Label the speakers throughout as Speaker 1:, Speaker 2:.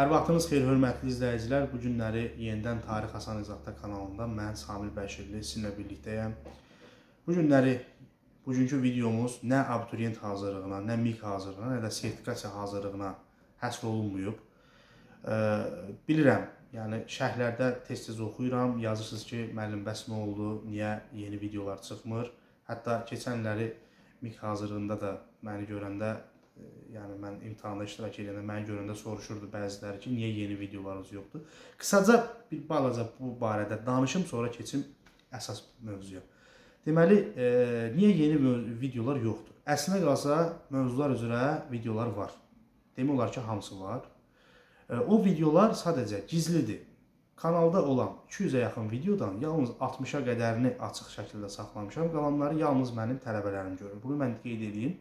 Speaker 1: Hər vaxtınız xeyir, hörmətli izləyicilər. Bu günləri yenidən Tarix Hasan İzadda kanalında mən Samir Bəşirli sizinlə birlikdəyəm. Bu günləri bugünkü videomuz nə abituriyent hazırlığına, nə MİQ hazırlığına, nə də sertifikasiya hazırlığına həsr olunmayıb. E, bilirəm, yəni şərhlərdə tez-tez oxuyuram, yazırsınız ki, müəllim bəs nə oldu, niyə yeni videolar çıxmır? Hətta keçənləri MİQ hazırlığında da məni görəndə yəni mən imtahanda iştirak edəndə məni görəndə soruşurdu bəziləri ki, niyə yeni videolarınız yoxdur? Qısaca bir balaca bu barədə danışım, sonra keçim əsas mövzuya. Deməli, e, niyə yeni videolar yoxdur? Əslinə qalsa mövzular üzrə videolar var. Demək olar ki, hamısı var. E, o videolar sadəcə gizlidir. Kanalda olan 200-ə yaxın videodan yalnız 60-a qədərini açıq şəkildə saxlamışam. Qalanları yalnız mənim tələbələrim görür. Bunu mən qeyd edeyim.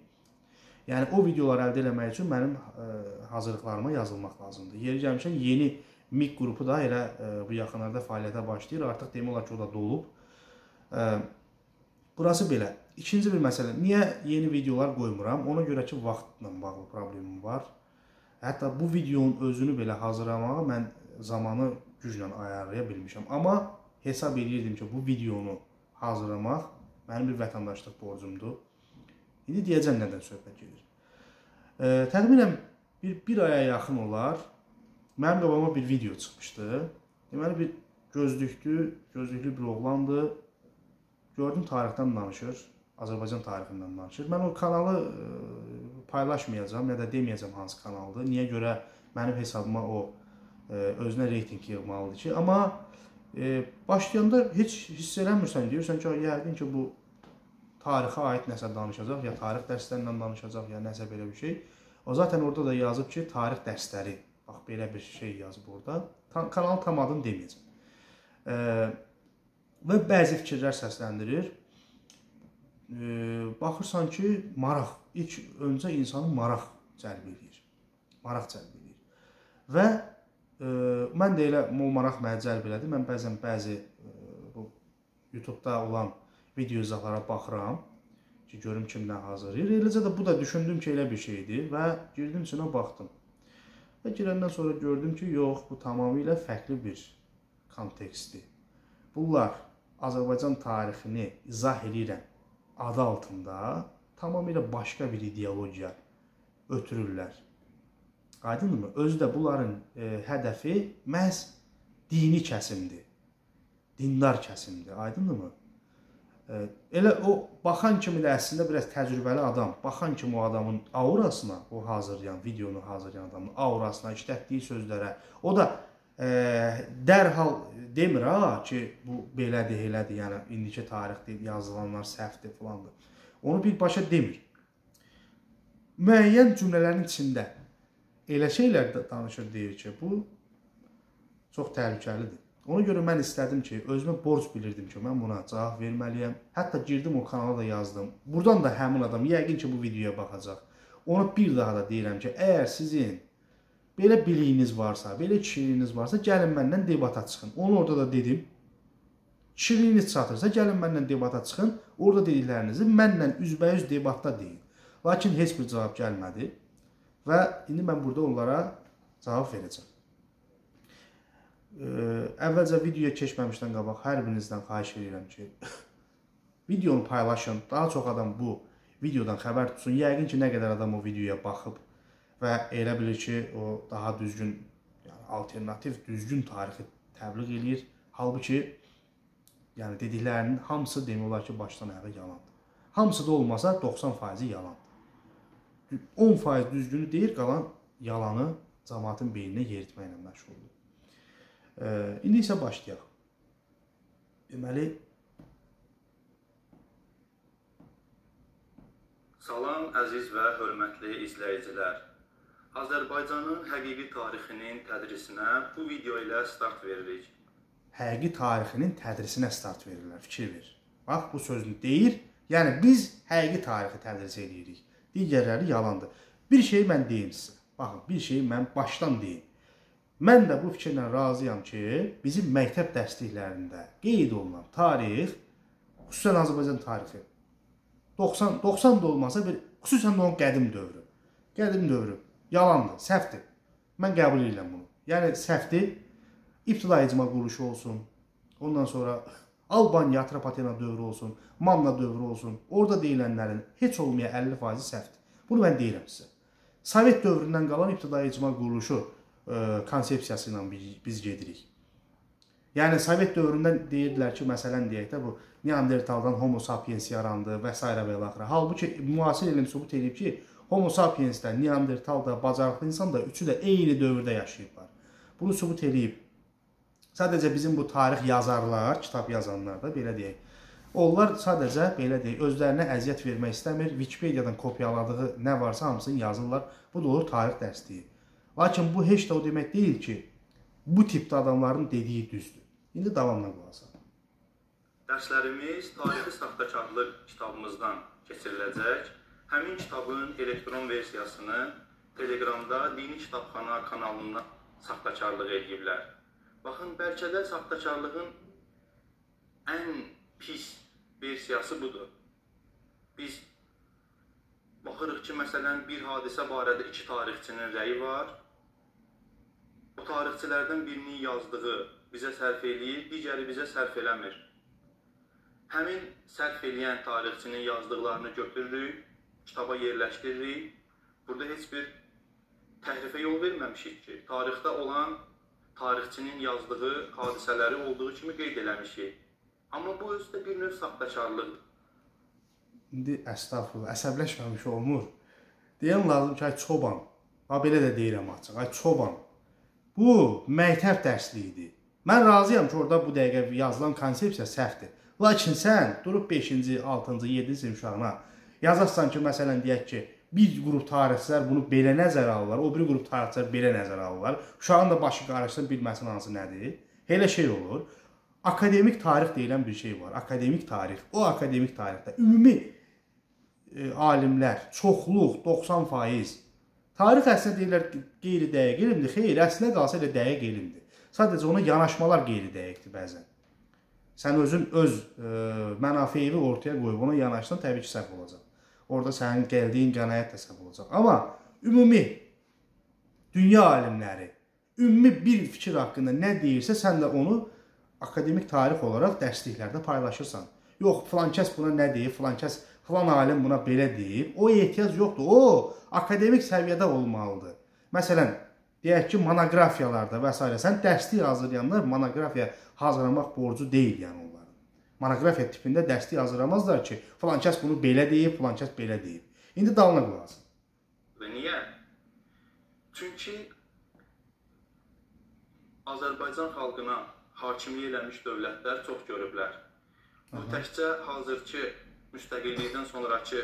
Speaker 1: Yəni o videoları əldə etmək üçün mənim ə, e, hazırlıqlarıma yazılmaq lazımdır. Yeri gəlmişən yeni MİQ qrupu da elə ə, e, bu yaxınlarda fəaliyyətə başlayır. Artıq demək olar ki, o da dolub. Ə, e, burası belə. İkinci bir məsələ, niyə yeni videolar qoymuram? Ona görə ki, vaxtla bağlı problemim var. Hətta bu videonun özünü belə hazırlamağa mən zamanı güclə ayarlaya bilmişəm. Amma hesab edirdim ki, bu videonu hazırlamaq mənim bir vətəndaşlıq borcumdur. İndi deyəcəm nədən söhbət gedir. E, təxminən bir, bir aya yaxın olar, mənim qabağıma bir video çıxmışdı. Deməli, bir gözlüklü, gözlüklü bir oğlandı. Gördüm tarixdən danışır, Azərbaycan tarixindən danışır. Mən o kanalı e, paylaşmayacağam, ya da deməyəcəm hansı kanaldır. Niyə görə mənim hesabıma o e, özünə reytinq yığmalıdır ki, amma e, başlayanda heç hiss eləmirsən, deyirsən ki, yəqin ki, bu tarixə aid nəsə danışacaq, ya tarix dərslərindən danışacaq, ya nəsə belə bir şey. O zaten orada da yazıb ki, tarix dərsləri. Bax belə bir şey yazıb orada. Tam, kanalı tam adını deməyəcəm. E, və bəzi fikirlər səsləndirir. E, baxırsan ki, maraq ilk öncə insanı maraq cəlb edir. Maraq cəlb edir. Və e, mən də elə o maraq məni cəlb elədi. Mən bəzən bəzi e, bu YouTube-da olan video izahlara baxıram ki, görüm kim nə hazırlayır. Eləcə də bu da düşündüm ki, elə bir şeydir və girdim içinə baxdım. Və girəndən sonra gördüm ki, yox, bu tamamilə fərqli bir kontekstdir. Bunlar Azərbaycan tarixini izah edirəm adı altında tamamilə başqa bir ideologiya ötürürlər. Aydınmı? Özü də bunların e, hədəfi məhz dini kəsimdir. Dindar kəsimdir. Aydınmı? Elə o baxan kimi də əslində biraz təcrübəli adam, baxan kimi o adamın aurasına, o hazırlayan, videonu hazırlayan adamın aurasına, işlətdiyi sözlərə, o da e, dərhal demir ha ki, bu belədir, elədir, yəni indiki tarixdə yazılanlar səhvdir filandır. Onu birbaşa demir. Müəyyən cümlələrin içində elə şeylər danışır deyir ki, bu çox təhlükəlidir. Ona görə mən istədim ki, özümə borc bilirdim ki, mən buna cavab verməliyəm. Hətta girdim o kanala da yazdım. Burdan da həmin adam yəqin ki, bu videoya baxacaq. Ona bir daha da deyirəm ki, əgər sizin belə biliyiniz varsa, belə kişiliyiniz varsa, gəlin məndən debata çıxın. Onu orada da dedim. Kişiliyiniz çatırsa, gəlin məndən debata çıxın. Orada dediklərinizi mənlə üzbəyüz debatda deyin. Lakin heç bir cavab gəlmədi və indi mən burada onlara cavab verəcəm əvvəlcə videoya keçməmişdən qabaq hər birinizdən xahiş edirəm ki, videonu paylaşın. Daha çox adam bu videodan xəbər tutsun. Yəqin ki, nə qədər adam o videoya baxıb və elə bilir ki, o daha düzgün, yəni alternativ, düzgün tarixi təbliğ eləyir. Halbuki yəni dediklərinin hamısı demək olar ki, başdan ayağa yalandır. Hamısı da olmasa 90% yalandır. 10% düzgünü deyir, qalan yalanı cəmaətin beyninə yeritməklə məşğuldur. İndi isə başlayaq. Deməli
Speaker 2: Salam əziz və hörmətli izləyicilər. Azərbaycanın həqiqi tarixinin tədrisinə bu video ilə start veririk.
Speaker 1: Həqiqi tarixinin tədrisinə start verirlər, fikir ver. Bax bu sözünü deyir. Yəni biz həqiqi tarixi tədris edirik. Digərləri yalandır. Bir şey mən deyim sizə. Baxın, bir şey mən başdan deyim. Mən də bu fikirlə razıyam ki, bizim məktəb dərsliklərində qeyd olunan tarix, xüsusən Azərbaycan tarixi 90 90 da olmasa bir xüsusən də onun qədim dövrü. Qədim dövrü yalandır, səhvdir. Mən qəbul edirəm bunu. Yəni səhvdir. İbtidai icma quruluşu olsun. Ondan sonra Albaniya Atropatena dövrü olsun, Manna dövrü olsun. Orada deyilənlərin heç olmaya 50% səhvdir. Bunu mən deyirəm sizə. Sovet dövründən qalan ibtidai icma quruluşu konsepsiyası ilə biz, gedirik. Yəni Sovet dövründə deyirdilər ki, məsələn deyək də bu Neandertaldan Homo sapiens yarandı və s. və ilaxır. Halbuki müasir elm sübut edib ki, Homo sapiens də, Neandertal da, bacarıqlı insan da üçü də eyni dövrdə yaşayıblar. Bunu sübut edib. Sadəcə bizim bu tarix yazarlar, kitab yazanlar da belə deyək. Onlar sadəcə belə deyək, özlərinə əziyyət vermək istəmir. Wikipediadan kopyaladığı nə varsa hamısını yazırlar. Bu da olur tarix dərsliyi. Lakin bu heç də o demək deyil ki, bu tipdə adamların dediyi düzdür. İndi davamla qulaq asaq.
Speaker 2: Dərslərimiz tarixi saxtakarlıq kitabımızdan keçiriləcək. Həmin kitabın elektron versiyasını Telegramda Dini Kitabxana kanalından saxtakarlıq ediblər. Baxın, bəlkə də saxtakarlığın ən pis versiyası budur. Biz baxırıq ki, məsələn, bir hadisə barədə iki tarixçinin rəyi var. O tarixçilərdən birinin yazdığı bizə sərf eləyir, digəri bizə sərf eləmir. Həmin sərf eləyən tarixçinin yazdıqlarını götürürük, kitaba yerləşdiririk. Burada heç bir təhrifə yol verməmişik ki, tarixdə olan tarixçinin yazdığı hadisələri olduğu kimi qeyd eləmişik. Amma bu özü də bir növ saxtakarlıqdır.
Speaker 1: İndi əstəğfurullah, əsəbləşməmiş olmur. Deyən lazım ki, ay çoban. Ha belə də deyirəm açıq. Ay çoban. Bu məktəb dərsliyidir. Mən razıyam ki, orada bu dəqiqə yazılan konsepsiya səhvdir. Lakin sən durub 5-ci, 6-cı, 7-ci sinif uşağına yazarsan ki, məsələn deyək ki, bir qrup tarixçilər bunu belə nəzərə alırlar, o biri qrup tarixçilər belə nəzərə alırlar. Uşağın da başı qarışsın, bilməsin hansı nədir. Elə şey olur akademik tarix deyilən bir şey var. Akademik tarix. O akademik tarixdə ümumi e, alimlər, çoxluq 90%. Tarix əslində deyirlər qeyri-dəqiq elmdir. Xeyr, əslində qalsa elə dəqiq elmdir. Sadəcə ona yanaşmalar qeyri-dəqiqdir bəzən. Sən özün öz e, mənafeyini ortaya qoyub ona yanaşsan təbii ki, səhv olacaq. Orada sənin gəldiyin qənaət də səhv olacaq. Amma ümumi dünya alimləri ümumi bir fikir haqqında nə deyirsə, sən də onu akademik tarix olaraq dərsliklərdə paylaşırsan. Yox, filan kəs buna nə deyib, filan kəs, filan alim buna belə deyib. O ehtiyac yoxdur. O akademik səviyyədə olmalıdır. Məsələn, deyək ki, monoqrafiyalarda və s. sən dərslik hazırlayanlar monoqrafiya hazırlamaq borcu deyil yəni onların. Monoqrafiya tipində dərslik hazırlamazlar ki, filan kəs bunu belə deyib, filan kəs belə deyib. İndi dalına qulaq asın.
Speaker 2: Və niyə? Çünki Azərbaycan xalqına hakimlik eləmiş dövlətlər çox görüblər. Bu təkcə hazırki müstəqillikdən sonrakı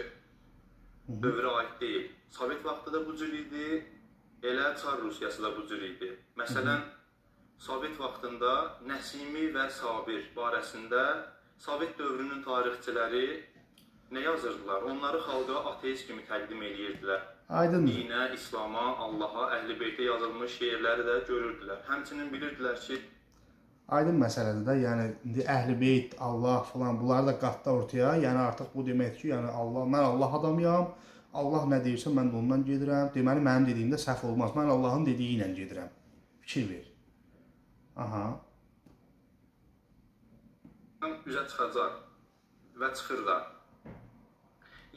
Speaker 2: dövrə aid deyil. Sovet vaxtı da bu cür idi, elə Çar Rusiyası da bu cür idi. Məsələn, Sovet vaxtında Nəsimi və Sabir barəsində Sovet dövrünün tarixçiləri nə yazırdılar? Onları xalqa ateist kimi təqdim edirdilər.
Speaker 1: Aydındır.
Speaker 2: Dinə, İslama, Allaha, Əhl-i yazılmış şeirləri də görürdülər. Həmçinin bilirdilər ki,
Speaker 1: aydın məsələdir də. Yəni indi Əhlibeyt, Allah falan bunları da qatda ortaya. Yəni artıq bu deməkdir ki, yəni Allah mən Allah adamıyam. Allah nə deyirsə mən də ondan gedirəm. Deməli mənim dediyimdə səhv olmaz. Mən Allahın dediyi ilə gedirəm. Fikir ver. Aha.
Speaker 2: üzə çıxacaq və çıxır da.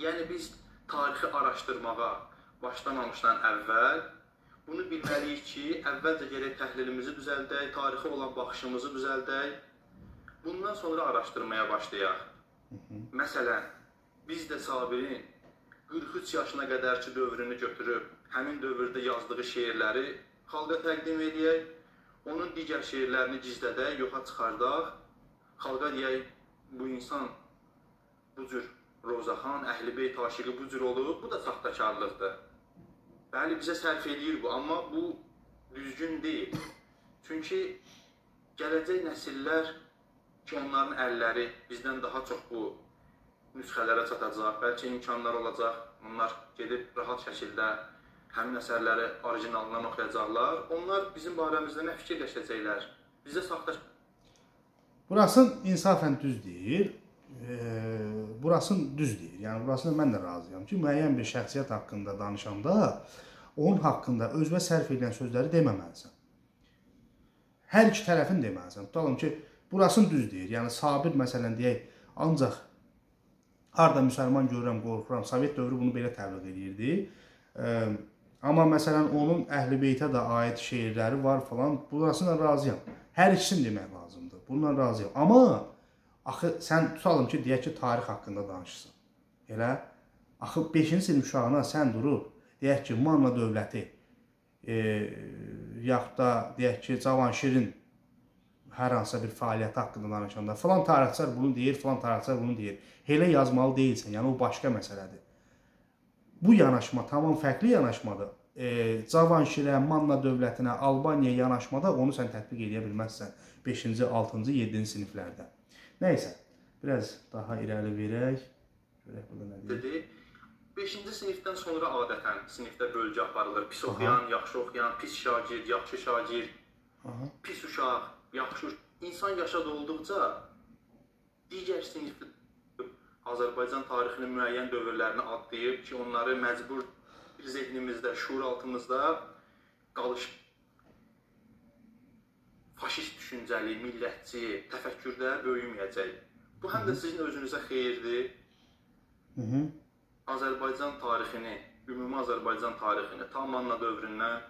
Speaker 2: Yəni biz tarixi araşdırmağa başlamamışdan əvvəl Bunu bilməliyik ki, əvvəlcə gərək təhlilimizi düzəldək, tarixi olan baxışımızı düzəldək. Bundan sonra araşdırmaya başlayaq. Məsələn, biz də Sabirin 43 yaşına qədərki dövrünü götürüb, həmin dövrdə yazdığı şeirləri xalqa təqdim edək, onun digər şeirlərini gizlədək, yoxa çıxardaq, xalqa deyək, bu insan bu cür Rozaxan, Əhlibeyt aşiqi bu cür olub, bu da saxtakarlıqdır. Bəli, bizə sərf eləyir bu, amma bu düzgün deyil. Çünki gələcək nəsillər ki, onların əlləri bizdən daha çox bu nüsxələrə çatacaq, bəlkə imkanlar olacaq, onlar gedib rahat şəkildə həmin əsərləri orijinalından oxuyacaqlar. Onlar bizim barəmizdə nə fikirləşəcəklər? Bizə saxta
Speaker 1: Burasın insafən düz deyir. E, burasın düz deyir. Yəni burasını mən də razıyam ki, müəyyən bir şəxsiyyət haqqında danışanda onun haqqında özünə sərf edən sözləri deməməlisən. Hər iki tərəfin deməlisən. Tutalım ki, burasını düz deyir. Yəni Sabir məsələn deyək, ancaq harda müsəlman görürəm, qorxuram. Sovet dövrü bunu belə təbliğ edirdi. Ə, amma məsələn onun Əhl-i Beytə də aid şeirləri var falan. Burasına razıyam. Hər ikisini demək lazımdır. Bununla razıyam. Amma axı sən tutalım ki, deyək ki, tarix haqqında danışırsan. Elə axı 5-ci sinif uşağına sən durub deyək ki, Manna dövləti e, yaxud da deyək ki, Cavanşirin hər hansısa bir fəaliyyəti haqqında danışanda falan tarixçilər bunu deyir, falan tarixçilər bunu deyir. Elə yazmalı deyilsən. Yəni o başqa məsələdir. Bu yanaşma tamam fərqli yanaşmadır. E, Cavanşirə, Manna dövlətinə, Albaniyaya yanaşmada onu sən tətbiq edə bilməzsən 5-ci, 6-cı, 7-ci siniflərdə. Nəysə, biraz daha irəli verək. Görək burada nə deyir.
Speaker 2: Dedi. 5-ci sinifdən sonra adətən sinifdə bölgü aparılır. Pis oxuyan, yaxşı oxuyan, pis şagird, yaxşı şagird,
Speaker 1: Aha.
Speaker 2: pis uşaq, yaxşı uşaq. İnsan yaşad olduqca digər sinif Azərbaycan tarixinin müəyyən dövrlərini adlayıb ki, onları məcbur zehnimizdə, şuur altımızda qalış faşist düşüncəli, millətçi, təfəkkürdə böyüməyəcək. Bu həm də sizin özünüzə xeyirdir.
Speaker 1: Mhm.
Speaker 2: Azərbaycan tarixini, ümumi Azərbaycan tarixini tam Manna dövründən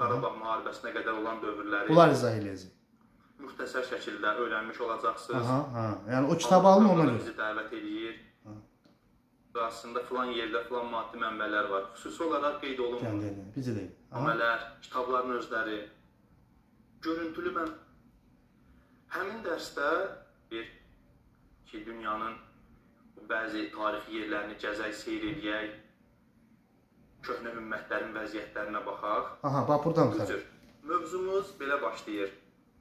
Speaker 2: Qarabağ müharibəsinə qədər olan dövrləri
Speaker 1: Bunlar izah eləyəcək.
Speaker 2: müxtəsər şəkildə öyrənmiş olacaqsınız.
Speaker 1: Aha, ha. Yəni o kitabı alın ona görə.
Speaker 2: bizi dəvət eləyir. Aslında filan yerdə filan maddi mənbələr var. Xüsusi olaraq qeyd olunmur.
Speaker 1: Deyil. Aha.
Speaker 2: Amələr, kitabların özləri. Görüntülü mən həmin dərsdə bir ki, dünyanın bəzi tarixi yerlərini gəzək, seyr eləyək, köhnə ümmətlərin vəziyyətlərinə baxaq.
Speaker 1: Aha, bax burdan
Speaker 2: cür. Mövzumuz belə başlayır.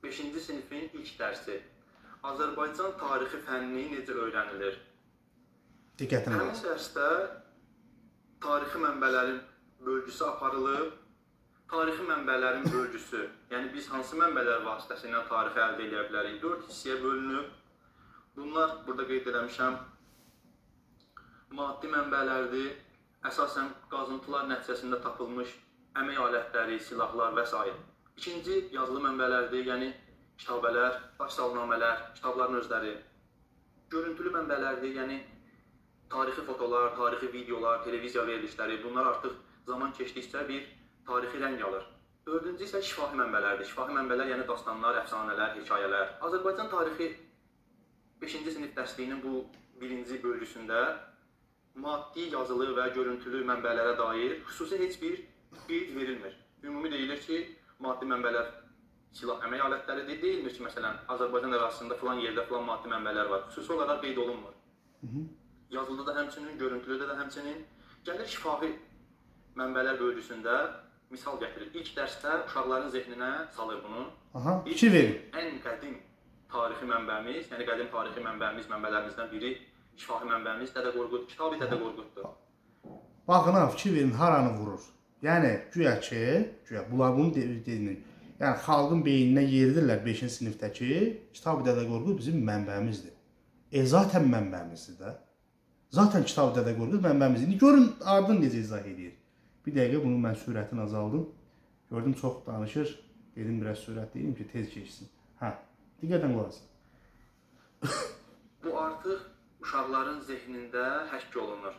Speaker 2: 5-ci sinifin ilk dərsi. Azərbaycan tarixi fənni necə öyrənilir?
Speaker 1: Diqqətinə
Speaker 2: Həmin
Speaker 1: bax.
Speaker 2: dərsdə tarixi mənbələrin bölgüsü aparılıb. Tarixi mənbələrin bölgüsü, yəni biz hansı mənbələr vasitəsilə tarixi əldə edə bilərik? 4 hissəyə bölünüb. Bunlar burada qeyd etmişəm. Maddi mənbələrdir. Əsasən qazıntılar nəticəsində tapılmış əmək alətləri, silahlar və s. İkinci yazılı mənbələrdir, yəni kitabələr, daşsalnamələr, kitabların özləri. Görüntülü mənbələrdir, yəni tarixi fotolar, tarixi videolar, televiziya verilişləri, bunlar artıq zaman keçdikcə bir tarixi rəng alır. Dördüncü isə şifahi mənbələrdir. Şifahi mənbələr yəni dastanlar, əfsanələr, hekayələr. Azərbaycan tarixi 5-ci sinif dərsliyinin bu birinci bölgüsündə maddi, yazılı və görüntülü mənbələrə dair xüsusi heç bir qeyd verilmir. Ümumi deyilir ki, maddi mənbələr silah əmək alətləridir. Deyilmir ki, məsələn, Azərbaycan ərazisində filan yerdə filan maddi mənbələr var. Xüsusi olaraq qeyd olunmur. Yazılıda da həmçinin, görüntülüdə də həmçinin. Gəlir şifahi mənbələr bölgüsündə misal gətirir. İlk dərsdə uşaqların zehninə salır bunu.
Speaker 1: Aha, fikir verin.
Speaker 2: Ən qədim tarixi mənbəmiz, yəni qədim tarixi mənbəmiz, mənbələrimizdən biri şifahi mənbəmiz Dədə Qorqud, kitabı Dədə Qorquddur.
Speaker 1: Baxın fikir verin haranı vurur. Yəni güya ki, güya bunlar bunu dedilər. Yəni xalqın beyninə yeridirlər 5-ci sinifdəki Kitab-ı Dədə Qorqud bizim mənbəmizdir. E zaten mənbəmizdir də. Zaten Kitab-ı Dədə Qorqud mənbəmizdir. İndi görün ardın necə izah edir. Bir dəqiqə bunu mən sürətini azaldım. Gördüm çox danışır. Dedim biraz sürət deyim ki, tez keçsin. Hə. Diqqətən qulaq asın.
Speaker 2: Bu artıq uşaqların zehnində həkk olunur.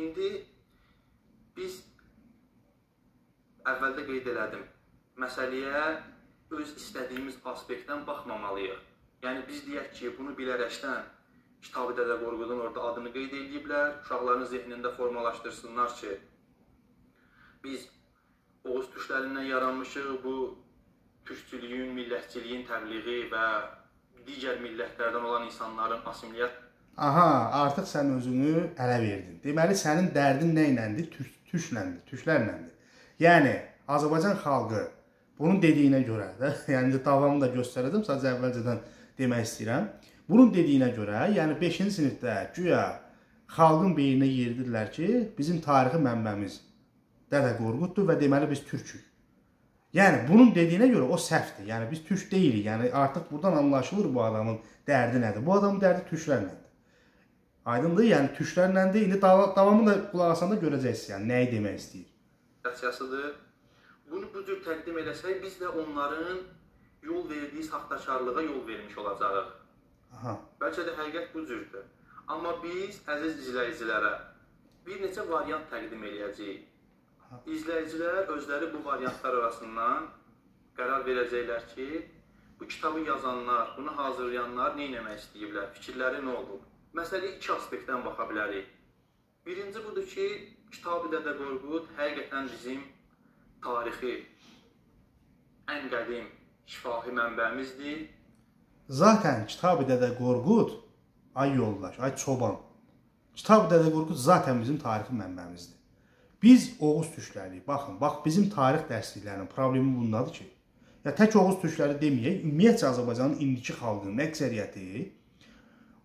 Speaker 2: İndi biz əvvəldə qeyd elədim. Məsələyə öz istədiyimiz aspektdən baxmamalıyıq. Yəni biz deyək ki, bunu bilərəkdən Kitabı Dədə Qorqudun orada adını qeyd ediblər, uşaqların zehnində formalaşdırsınlar ki, biz Oğuz türklərindən yaranmışıq, bu türkçülüyün, millətçiliyin təbliği və digər millətlərdən olan insanların assimiliyat
Speaker 1: Aha, artıq sən özünü ələ verdin. Deməli sənin dərdin nə iləndir? Türk türkləndir, türklərləndir. Yəni Azərbaycan xalqı bunun dediyinə görə də, yəni davamını da göstərəcəm, sadəcə əvvəlcədən demək istəyirəm. Bunun dediyinə görə, yəni 5-ci sinifdə güya xalqın beyninə yeridirlər ki, bizim tarixi mənbəmiz Dədə Qorquddur və deməli biz türkük. Yəni bunun dediyinə görə o səhvdir. Yəni biz türk deyilik. Yəni artıq buradan anlaşılır bu adamın dərdi nədir. Bu adamın dərdi türklərlədir. Aydındır? Yəni türklərləndir. İndi dav davamını da qulaq asanda görəcəksiniz, yəni nəyi demək istəyir.
Speaker 2: siyasıdır. Bunu bu cür təqdim eləsək, biz də onların yol verdiyi saxtakarlığa yol vermiş olacağıq.
Speaker 1: Aha.
Speaker 2: Bəlkə də həqiqət bu cürdür. Amma biz əziz izləyicilərə bir neçə variant təqdim eləyəcəyik. İzləyicilər özləri bu variantlar arasından qərar verəcəklər ki, bu kitabı yazanlar, bunu hazırlayanlar nə etmək istəyiblər, fikirləri nə olub? Məsələyə iki aspektdən baxa bilərik. Birinci budur ki, Kitab-ı Dədə Qorqud həqiqətən bizim tarixi ən qədim şifahi mənbəmizdir.
Speaker 1: Zaten Kitab-ı Dədə Qorqud ay yoldaş, ay çoban. Kitab-ı Dədə Qorqud zaten bizim tarixi mənbəmizdir. Biz Oğuz türkləriyik. Baxın, bax bizim tarix dərsliklərinin problemi bundadır ki, ya tək Oğuz türkləri deməyək, ümumiyyətcə Azərbaycanın indiki xalqının əksəriyyəti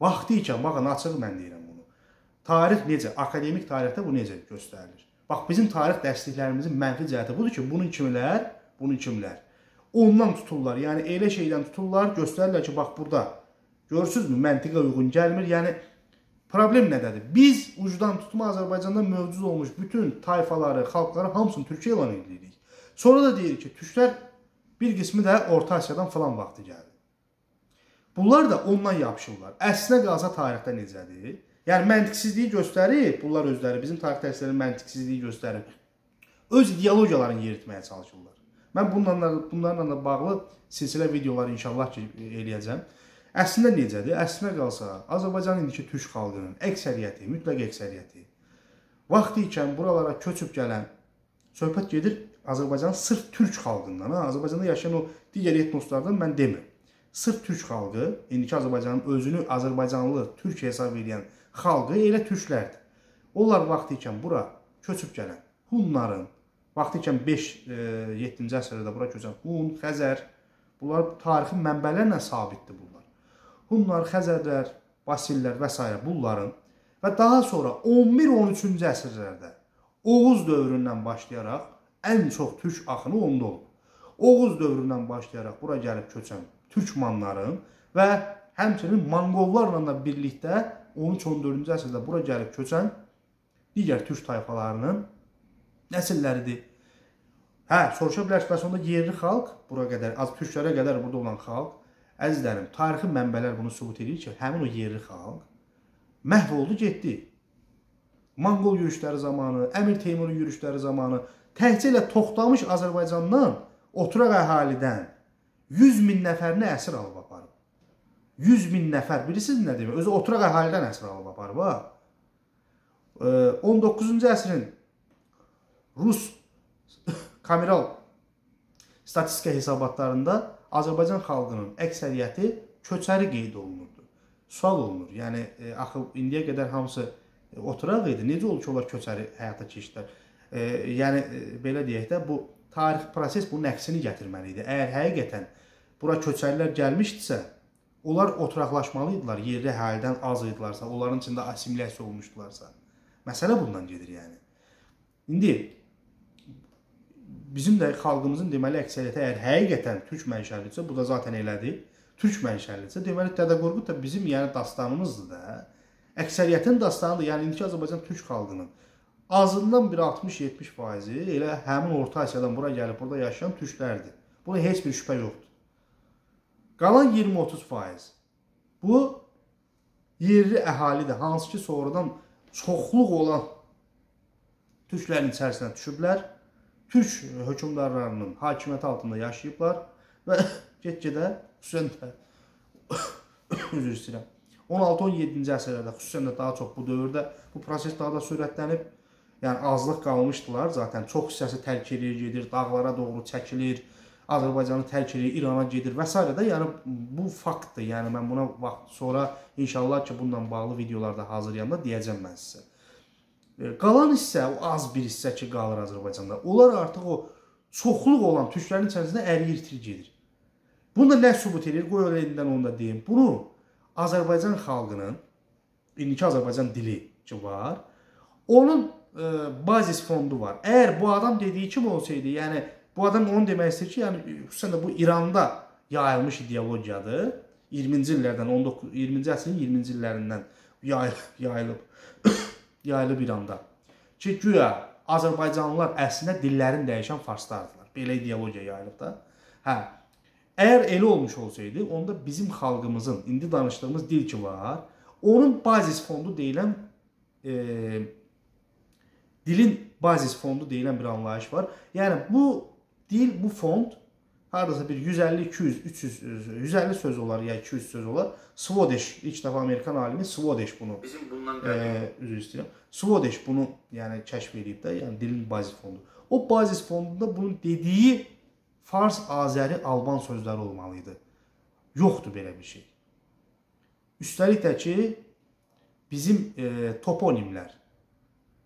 Speaker 1: vaxtı ikən, baxın açıq mən deyirəm bunu. Tarix necə, akademik tarixdə bu necə göstərilir? Bax bizim tarix dərsliklərimizin mənfi cəhəti budur ki, bunun kimlər, bunun kimlər. Ondan tuturlar. Yəni elə şeydən tuturlar, göstərirlər ki, bax burada görürsüzmü, məntiqə uyğun gəlmir. Yəni Problem nədədir? Biz ucdan tutma Azərbaycanda mövcud olmuş bütün tayfaları, xalqları hamısını Türkiyə elan edirik. Sonra da deyirik ki, türklər bir qismi də Orta Asiyadan falan vaxtı gəldi. Bunlar da ondan yapışırlar. Əslinə qalsa tarixdə necədir? Yəni məntiqsizliyi göstərir, bunlar özləri bizim tarix dərslərinin məntiqsizliyi göstərir. Öz ideologiyalarını yeritməyə çalışırlar. Mən bunlarla bunlarla da bağlı silsilə videolar inşallah ki eləyəcəm. Əslində necədir? Əslinə qalsa, Azərbaycanın indiki türk xalqının əksəriyyəti, mütləq əksəriyyəti vaxtı ikən buralara köçüb gələn söhbət gedir Azərbaycanın sırf türk xalqından, ha, Azərbaycanda yaşayan o digər etnoslardan mən demirəm. Sırf türk xalqı, indiki Azərbaycanın özünü Azərbaycanlı türk hesab edən xalqı elə türklərdir. Onlar vaxtı ikən bura köçüb gələn Hunların, vaxtı ikən 5-7-ci e, əsrdə bura köçən Hun, Xəzər, bunlar tarixi mənbələrlə sabitdir bunlar. Hunlar, Xəzərlər, Basillər və s. bunların və daha sonra 11-13-cü əsrlərdə Oğuz dövründən başlayaraq ən çox türk axını onda olub. Oğuz dövründən başlayaraq bura gəlib köçən türkmanların və həmçinin monqollarla da birlikdə 13-14-cü əsrdə bura gəlib köçən digər türk tayfalarının nəsilləridir. Hə, soruşa bilərsiniz, bəs onda yerli xalq bura qədər, az türklərə qədər burada olan xalq Əzizlərim, tarixi mənbələr bunu sübut edir ki, həmin o yerli xalq məhv oldu, getdi. Monqol yürüşləri zamanı, Əmir Teymurun yürüşləri zamanı təkcə ilə Toxtamış Azərbaycandan oturaq əhalidən 100 min nəfərini əsir alıb aparıb. 100 min nəfər, bilirsiniz nə demək? Özü oturaq əhalidən əsir alıb aparıb ha. 19-cu əsrin Rus kameral statistika hesabatlarında Azərbaycan xalqının əksəriyyəti köçəri qeyd olunurdu. Sual olunur. Yəni e, axı indiyə qədər hamısı e, oturaq idi. Necə olur ki, onlar köçəri həyata keçdilər? E, yəni e, belə deyək də bu tarix proses bunun əksini gətirməli idi. Əgər həqiqətən bura köçərilər gəlmişdisə, onlar oturaqlaşmalı idilər. Yerli əhalidən az idilərsə, onların içində assimilyasiya olmuşdularsa. Məsələ bundan gedir yəni. İndi bizim də xalqımızın deməli əksəriyyəti əgər həqiqətən türk mənşəlidirsə, bu da zaten elədir. Türk mənşəlidirsə, deməli Dədə Qorqud da bizim yəni dastanımızdır da. Əksəriyyətin dastanıdır. Yəni indiki Azərbaycan türk xalqının azından bir 60-70% elə həmin Orta Asiyadan bura gəlib burada yaşayan türklərdir. Buna heç bir şübhə yoxdur. Qalan 20-30% bu yerli əhalidir. Hansı ki sonradan çoxluq olan türklərin içərisinə düşüblər türk hökmdarlarının hakimiyyəti altında yaşayıblar və get-gedə xüsusən də üzr istəyirəm. 16-17-ci əsrlərdə xüsusən də daha çox bu dövrdə bu proses daha da sürətlənib. Yəni azlıq qalmışdılar. Zaten çox hissəsi tərk edir, gedir, dağlara doğru çəkilir. Azərbaycanı tərk edir, İrana gedir və s. də. Yəni bu faktdır. Yəni mən buna vaxt sonra inşallah ki, bununla bağlı videolarda hazırlayanda deyəcəm mən sizə. Qalan hissə, o az bir hissə ki, qalır Azərbaycanda. Onlar artıq o çoxluq olan türklərin içərisində əriyir, itir gedir. Bunu da nə sübut edir? Qoy elindən onu da deyim. Bunu Azərbaycan xalqının indiki Azərbaycan dili ki var, onun e, bazis fondu var. Əgər bu adam dediyi kim olsaydı, yəni bu adam onu demək istəyir ki, yəni xüsusən də bu İranda yayılmış ideologiyadır. 20-ci illərdən 19 20-ci əsrin 20-ci illərindən yayılıb yayılıb İranda. Ki, güya Azərbaycanlılar əslində dillərini dəyişən farslardılar. Belə ideologiya yayılıb da. Hə, Əgər elə olmuş olsaydı, onda bizim xalqımızın indi danışdığımız dil ki var, onun bazis fondu deyilən e, dilin bazis fondu deyilən bir anlayış var. Yəni bu dil, bu fond hardasa bir 150, 200, 300, 150 söz olar ya 200 söz olar. Swedish, ilk dəfə Amerikan alimi Swedish bunu
Speaker 2: Bizim bundan
Speaker 1: e, üzr istəyirəm. Swedish bunu yəni kəşf edib də, yəni dilin bazis fondu. O bazis fondunda bunun dediyi fars, azəri, alban sözləri olmalı idi. Yoxdur belə bir şey. Üstəlik də ki, bizim e, toponimlər.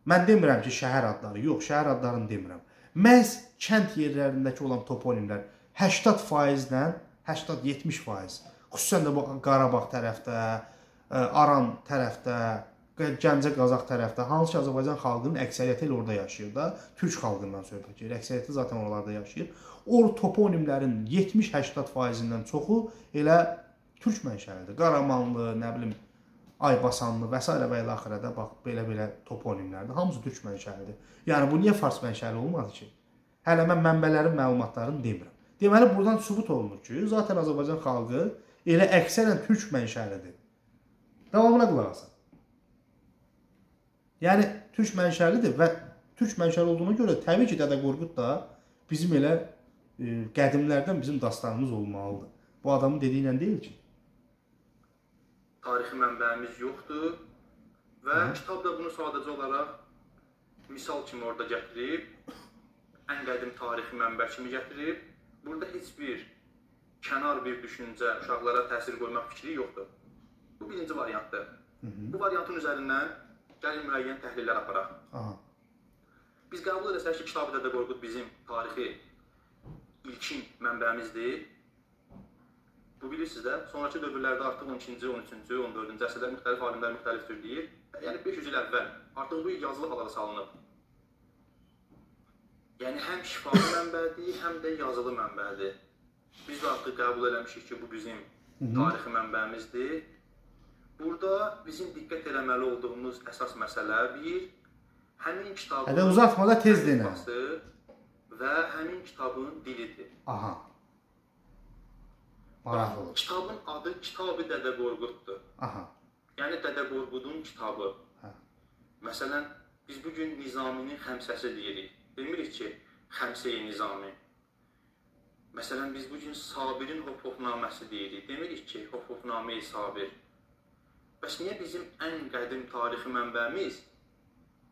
Speaker 1: Mən demirəm ki, şəhər adları, yox, şəhər adlarını demirəm. Məhz kənd yerlərindəki olan toponimlər 80%-lə 80-70%. Xüsusən də bu Qarabağ tərəfdə, e, Aran tərəfdə, Gəncə Qazax tərəfdə, hansı ki Azərbaycan xalqının əksəriyyəti elə orada yaşayır da, türk xalqından söhbət gedir. Əksəriyyəti zaten oralarda yaşayır. O toponimlərin 70-80%-dən çoxu elə türk mənşəlidir. Qaramanlı, nə bilim, Aybasanlı və s. və ilə axirədə bax belə-belə toponimlərdir. Hamısı türk mənşəlidir. Yəni bu niyə fars mənşəli olmadı ki? Hələ mən mənbələrin məlumatlarını demirəm. Deməli buradan sübut olunur ki, zaten Azərbaycan xalqı elə əksərən türk mənşəlidir. Davamına qulaq asın. Yəni türk mənşəlidir və türk mənşəli olduğuna görə təbii ki, Dədə Qorqud da bizim elə e, qədimlərdən bizim dastanımız olmalıdır. Bu adamın dediyi ilə deyil ki.
Speaker 2: tarixi mənbəyimiz yoxdur və
Speaker 1: Hı.
Speaker 2: kitab da bunu sadəcə olaraq misal kimi orada gətirib, ən qədim tarixi mənbə kimi gətirib. Burada heç bir kənar bir düşüncə, uşaqlara təsir qoymaq fikri yoxdur. Bu birinci variantdır.
Speaker 1: Hı -hı.
Speaker 2: Bu variantın üzərindən gəlin müəyyən təhlillər aparaq.
Speaker 1: Aha.
Speaker 2: Biz qəbul etsək ki, Kitab-ı Dədə Qorqud bizim tarixi ilkin mənbəyimizdir. Bu bilirsiniz də, sonrakı dövrlərdə artıq 12-ci, 13-cü, 14-cü əsrdə müxtəlif alimlər müxtəlif cür deyir. Yəni 500 il əvvəl artıq bu yazılı halda salınıb. Yəni həm şifahi mənbədir, həm də yazılı mənbədir. Biz də artıq qəbul eləmişik ki, bu bizim tarixi mənbəyimizdir. Burada bizim diqqət eləməli olduğumuz əsas məsələ bir, həmin kitabın
Speaker 1: Hədə uzatma da tez
Speaker 2: əlifbası və həmin kitabın dilidir.
Speaker 1: Aha. Maraqlıdır.
Speaker 2: Kitabın adı Kitab-ı Dədə Qorquddur.
Speaker 1: Aha.
Speaker 2: Yəni Dədə Qorqudun kitabı.
Speaker 1: Hə.
Speaker 2: Məsələn, biz bu gün Nizaminin xəmsəsi deyirik. Demirik ki, Xəmsə-i Nizami. Məsələn, biz bu gün Sabirin Hop-Hopnaməsi deyirik. Demirik ki, Hop-Hopnamə-i Sabir. Bəs niyə bizim ən qədim tarixi mənbəmiz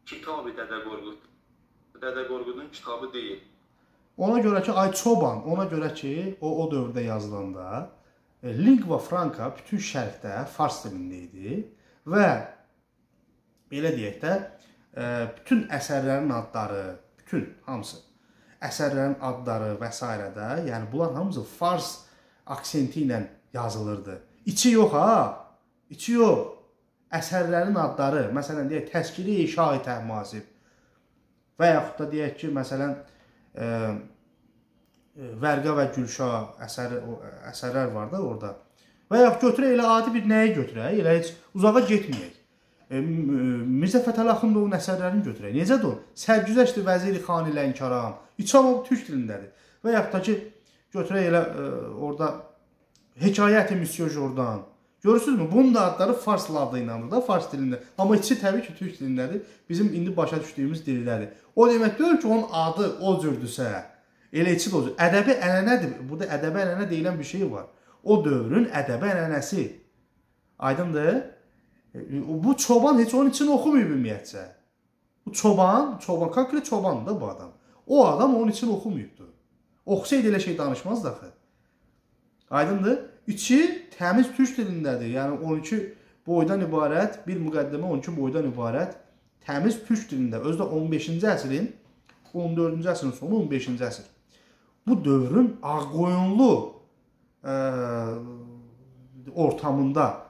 Speaker 2: Kitab-ı Dədə Qorqud? Dədə Qorqudun kitabı deyil.
Speaker 1: Ona görə ki, ay çoban, ona görə ki, o o dövrdə yazılanda e, lingua franca bütün şərqdə fars dilində idi və belə deyək də, e, bütün əsərlərin adları, bütün hamısı əsərlərin adları və s. də, yəni bunlar hamısı fars aksenti ilə yazılırdı. İçi yox ha. İçi yox. Əsərlərin adları, məsələn deyək Təskiri Şahi Təhmasib və yaxud da deyək ki, məsələn e, e, Vərqa və Gülşah əsəri əsərlər var da orada. Və yaxud götürək elə adi bir nəyi götürək, elə heç uzağa getməyək. E, Mirzə Fətəli Axundovun əsərlərini götürək. Necədir o? Sərgüzəştdir Vəziri Xani Lənkaram. İçamov türk dilindədir. Və yaxud da ki, götürək elə e, orada Hekayəti Monsieur Jordan. Görürsünüzmü? Bunun da adları fars adı iləndir da, fars dilində. Amma içi təbii ki, türk dilindədir. Bizim indi başa düşdüyümüz dildədir. O demək deyil ki, onun adı o cürdürsə, elə içi də o cür. Ədəbi ənənədir. Burada ədəbi ənənə deyilən bir şey var. O dövrün ədəbi ənənəsi. Aydındır? Bu çoban heç onun için oxumayıb ümumiyyətcə. Bu çoban, çoban, konkret çobandır da bu adam. O adam onun için oxumayıbdı. Oxusaydı elə şey danışmazdı axı. Aydındır? İçi təmiz türk dilindədir. Yəni 12 boydan ibarət, bir müqəddimə 12 boydan ibarət təmiz türk dilində. Özü də 15-ci əsrin 14-cü əsrin sonu 15-ci əsr. Bu dövrün ağqoyunlu ə, ortamında